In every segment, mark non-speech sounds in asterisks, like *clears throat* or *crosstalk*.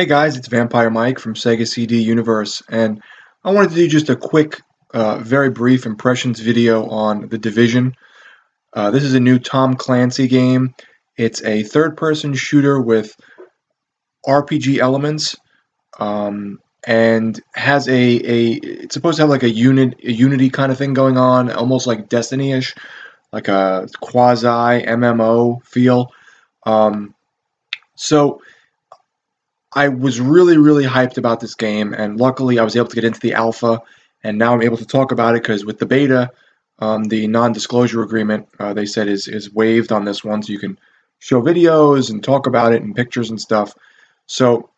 Hey guys, it's Vampire Mike from Sega CD Universe, and I wanted to do just a quick, uh, very brief impressions video on The Division. Uh, this is a new Tom Clancy game. It's a third-person shooter with RPG elements, um, and has a, a it's supposed to have like a unit a Unity kind of thing going on, almost like Destiny-ish, like a quasi MMO feel. Um, so I was really, really hyped about this game, and luckily I was able to get into the alpha, and now I'm able to talk about it because with the beta, um, the non-disclosure agreement uh, they said is is waived on this one, so you can show videos and talk about it and pictures and stuff. So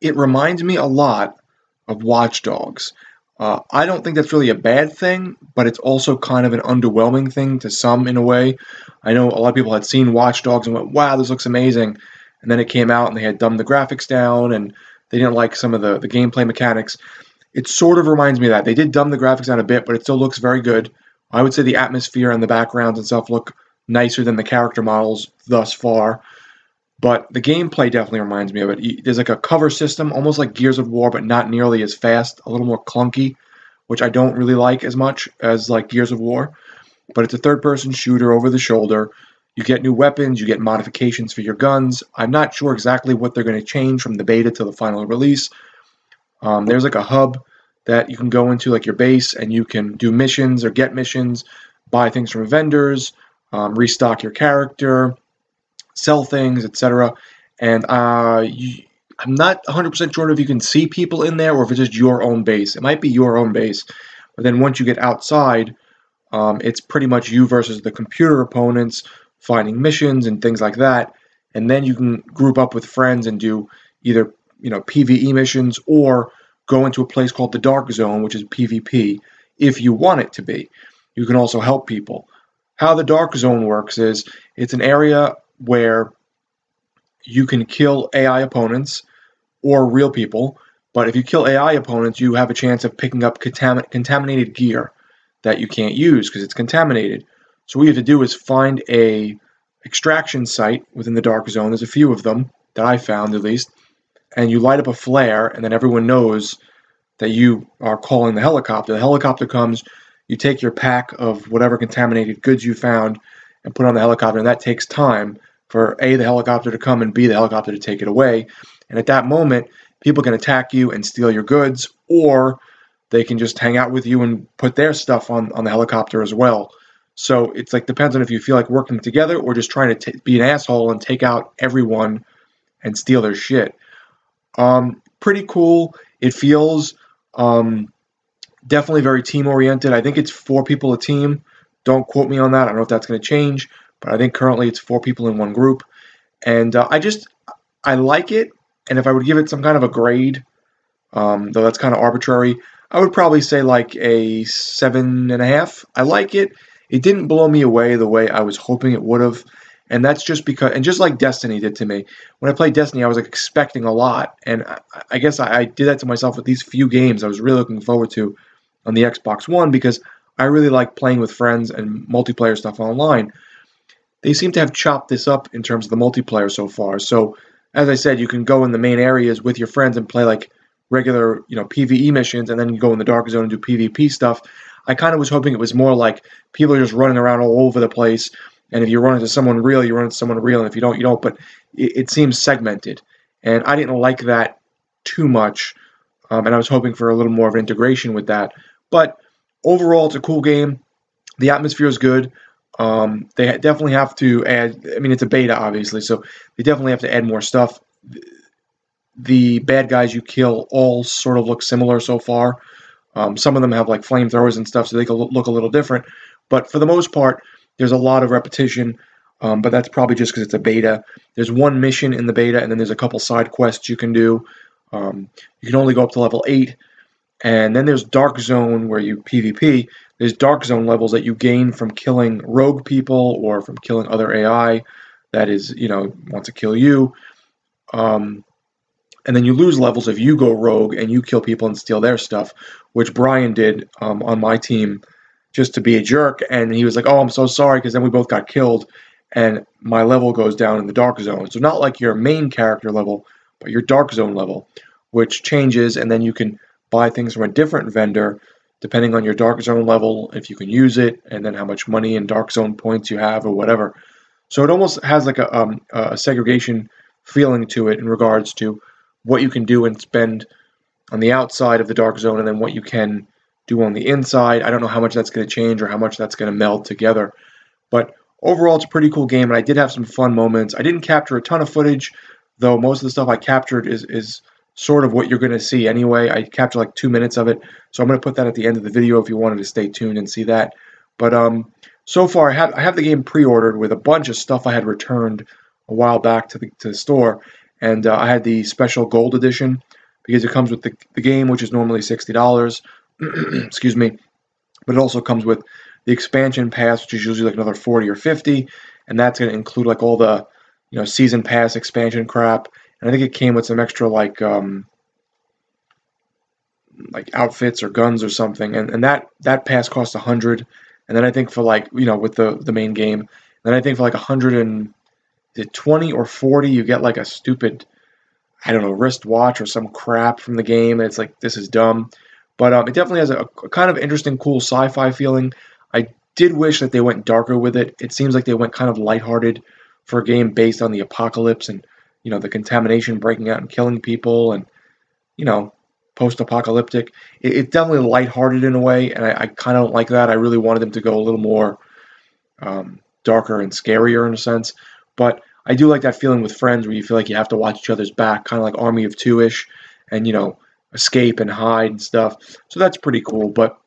it reminds me a lot of Watch Dogs. Uh, I don't think that's really a bad thing, but it's also kind of an underwhelming thing to some in a way. I know a lot of people had seen Watch Dogs and went, "Wow, this looks amazing." And then it came out and they had dumbed the graphics down and they didn't like some of the, the gameplay mechanics. It sort of reminds me of that. They did dumb the graphics down a bit, but it still looks very good. I would say the atmosphere and the backgrounds and stuff look nicer than the character models thus far. But the gameplay definitely reminds me of it. There's like a cover system, almost like Gears of War, but not nearly as fast, a little more clunky, which I don't really like as much as like Gears of War. But it's a third person shooter over the shoulder. You get new weapons, you get modifications for your guns. I'm not sure exactly what they're going to change from the beta to the final release. Um, there's like a hub that you can go into, like your base, and you can do missions or get missions, buy things from vendors, um, restock your character, sell things, etc. And uh, you, I'm not 100% sure if you can see people in there or if it's just your own base. It might be your own base. But then once you get outside, um, it's pretty much you versus the computer opponents finding missions and things like that. And then you can group up with friends and do either you know PVE missions or go into a place called the Dark Zone, which is PvP, if you want it to be. You can also help people. How the Dark Zone works is it's an area where you can kill AI opponents or real people, but if you kill AI opponents, you have a chance of picking up contam- contaminated gear that you can't use because it's contaminated. So what you have to do is find a extraction site within the dark zone. There's a few of them that I found at least, and you light up a flare, and then everyone knows that you are calling the helicopter. The helicopter comes, you take your pack of whatever contaminated goods you found and put on the helicopter, and that takes time for A, the helicopter to come, and B, the helicopter to take it away. And at that moment, people can attack you and steal your goods, or they can just hang out with you and put their stuff on, on the helicopter as well. So it's like depends on if you feel like working together or just trying to t- be an asshole and take out everyone and steal their shit. Um, pretty cool. It feels um, definitely very team oriented. I think it's four people a team. Don't quote me on that. I don't know if that's going to change, but I think currently it's four people in one group. And uh, I just I like it. And if I would give it some kind of a grade, um, though that's kind of arbitrary, I would probably say like a seven and a half. I like it it didn't blow me away the way I was hoping it would have. And that's just because, and just like Destiny did to me, when I played Destiny, I was like expecting a lot. And I, I guess I, I, did that to myself with these few games I was really looking forward to on the Xbox One because I really like playing with friends and multiplayer stuff online. They seem to have chopped this up in terms of the multiplayer so far. So, as I said, you can go in the main areas with your friends and play like regular, you know, PVE missions, and then you go in the dark zone and do PvP stuff. I kind of was hoping it was more like people are just running around all over the place. And if you run into someone real, you run into someone real. And if you don't, you don't. But it, it seems segmented. And I didn't like that too much. Um, and I was hoping for a little more of an integration with that. But overall, it's a cool game. The atmosphere is good. Um, they definitely have to add. I mean, it's a beta, obviously, so they definitely have to add more stuff. The bad guys you kill all sort of look similar so far. Um, some of them have like flamethrowers and stuff, so they can look a little different. But for the most part, there's a lot of repetition. Um, but that's probably just because it's a beta. There's one mission in the beta, and then there's a couple side quests you can do. Um, you can only go up to level 8. And then there's Dark Zone where you PvP. There's Dark Zone levels that you gain from killing rogue people or from killing other AI that is, you know, wants to kill you. Um, and then you lose levels if you go rogue and you kill people and steal their stuff, which Brian did um, on my team just to be a jerk. And he was like, "Oh, I'm so sorry," because then we both got killed, and my level goes down in the dark zone. So not like your main character level, but your Dark Zone level, which changes, and then you can buy things from a different vendor depending on your Dark Zone level, if you can use it, and then how much money and Dark Zone points you have or whatever. So it almost has like a, um, a segregation feeling to it in regards to what you can do and spend on the outside of the Dark Zone, and then what you can do on the inside. I don't know how much that's going to change or how much that's going to meld together, but overall, it's a pretty cool game, and I did have some fun moments. I didn't capture a ton of footage, though most of the stuff I captured is is sort of what you're going to see anyway. I captured like two minutes of it, so I'm going to put that at the end of the video if you wanted to stay tuned and see that. But um, so far, I have I have the game pre-ordered with a bunch of stuff I had returned a while back to the to the store, and uh, I had the special gold edition because it comes with the, the game, which is normally sixty dollars. *clears throat* Excuse me, but it also comes with the expansion pass, which is usually like another 40 or 50, and that's going to include like all the, you know, season pass expansion crap. And I think it came with some extra like um, like outfits or guns or something. And and that that pass costs 100. And then I think for like you know with the the main game, then I think for like 120 or 40, you get like a stupid, I don't know, wristwatch or some crap from the game. And it's like this is dumb. But um, it definitely has a, a kind of interesting, cool sci-fi feeling. I did wish that they went darker with it. It seems like they went kind of lighthearted for a game based on the apocalypse and you know the contamination breaking out and killing people and you know post-apocalyptic. It, it's definitely lighthearted in a way, and I, I kind of don't like that. I really wanted them to go a little more um, darker and scarier in a sense, but I do like that feeling with friends where you feel like you have to watch each other's back, kind of like Army of Two ish, and you know escape and hide and stuff. So that's pretty cool. But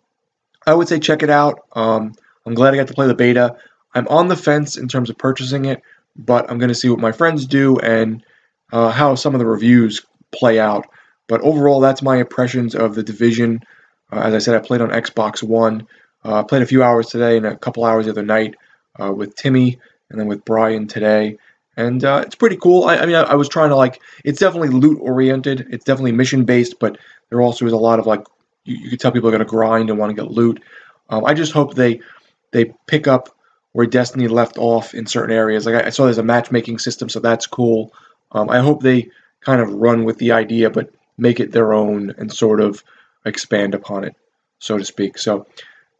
I would say check it out. Um, I'm glad I got to play the beta. I'm on the fence in terms of purchasing it, but I'm going to see what my friends do and uh, how some of the reviews play out. But overall, that's my impressions of the division. Uh, as I said, I played on Xbox One. Uh, played a few hours today and a couple hours the other night uh, with Timmy and then with Brian today. And uh, it's pretty cool. I, I mean, I, I was trying to like, it's definitely loot oriented. It's definitely mission based, but there also is a lot of like you, you can tell people are going to grind and want to get loot. Um, I just hope they they pick up where Destiny left off in certain areas. Like I, I saw there's a matchmaking system, so that's cool. Um, I hope they kind of run with the idea, but make it their own and sort of expand upon it, so to speak. So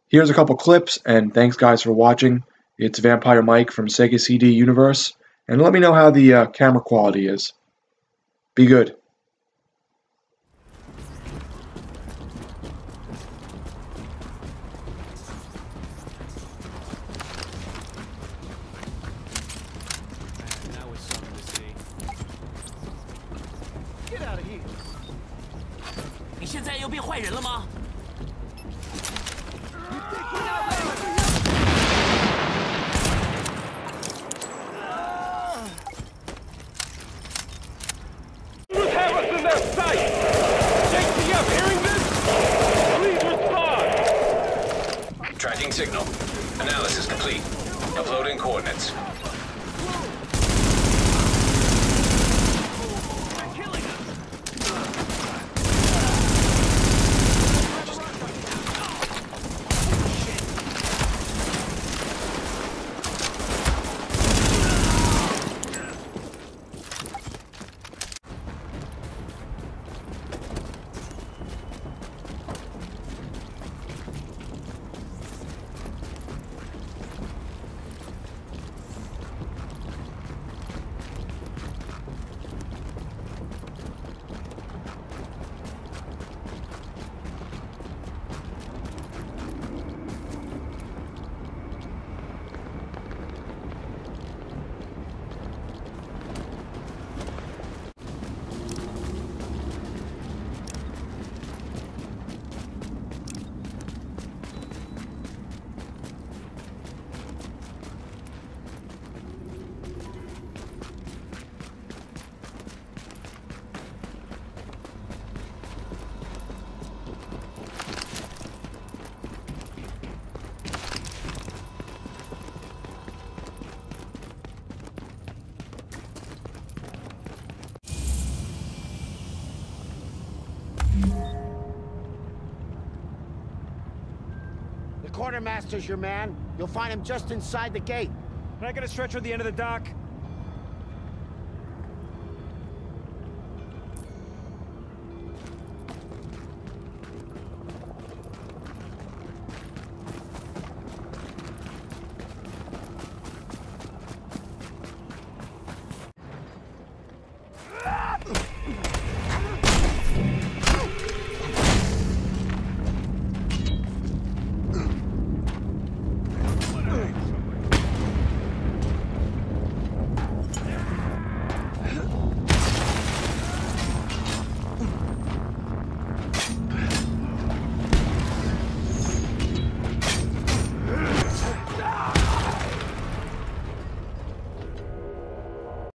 here's a couple clips, and thanks guys for watching. It's Vampire Mike from Sega CD Universe, and let me know how the uh, camera quality is. Be good. Tracking signal. Analysis complete. Uploading coordinates. Quartermaster's your man. You'll find him just inside the gate. Can I get a stretcher at the end of the dock?